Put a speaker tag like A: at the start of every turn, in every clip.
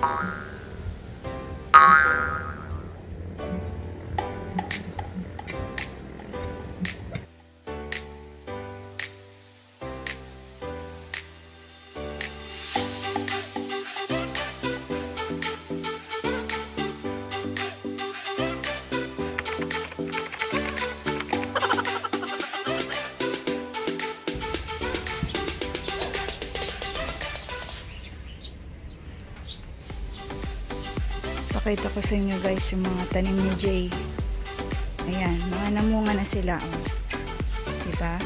A: Bye. Pakita ko sa inyo guys yung mga tanim ni Jay. Ayan, mga namunga na sila. Oh. Diba?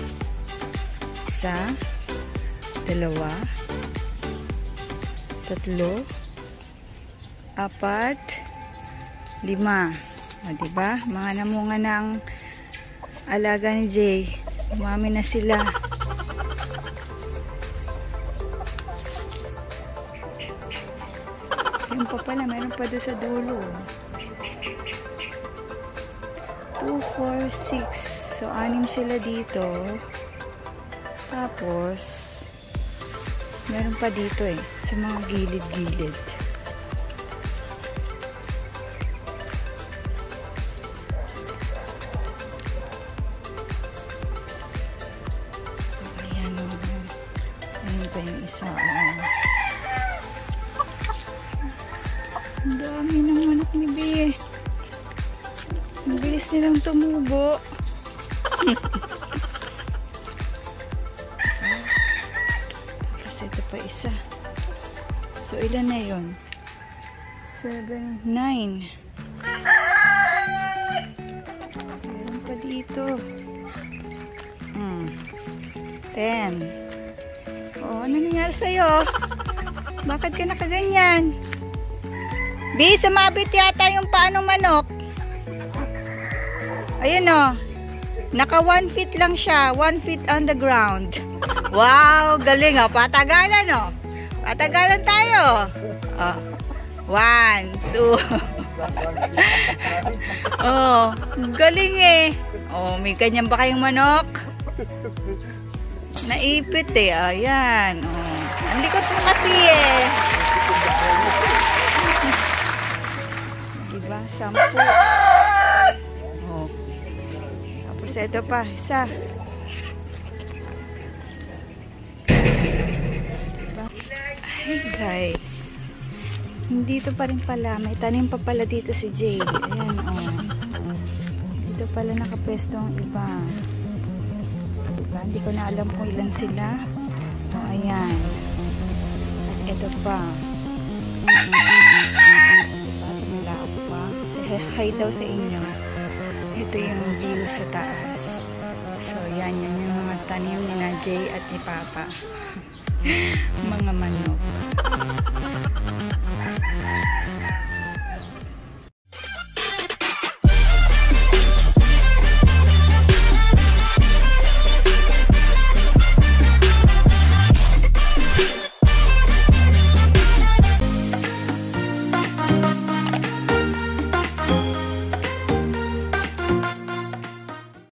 A: Isa, dalawa, tatlo, apat, lima. O, diba? Mga namunga ng alaga ni Jay. Umami na sila. Yung pa pala, meron pa doon sa dulo. 2, 4, 6. So, anim sila dito. Tapos, meron pa dito eh. Sa mga gilid-gilid. Ayan o. Ayan pa yung isa. Oh. Ang dami ng manok ni Bea. Ang bilis nilang tumubo. Tapos ito pa isa. So, ilan na yun? 7, 9. Meron pa dito. Mm. 10. Oh, ano nangyari sa'yo? Bakit ka nakaganyan? Bi, sumabit yata yung paanong manok. Ayun o. Naka 1 feet lang siya. 1 feet on the ground. Wow, galing o. Patagalan o. Patagalan tayo. Oh. One, two. oh, galing eh. Oh, may ganyan ba kayong manok? Naipit eh. Ayan. Oh. Ang likot mo kasi eh. Ito pa. Isa. Diba? Ay guys. Dito pa rin pala. May tanim pa pala dito si Jay. Ayan oh. Dito pala nakapwesto ang iba. Diba? Hindi ko na alam kung ilan sila. Oh, ayan. At ito pa. Tumulaok pa. Say hi daw sa inyo. Ito yung view sa taas. So, yan yun yung mga tanim ni na Jay at ni Papa. mga manok.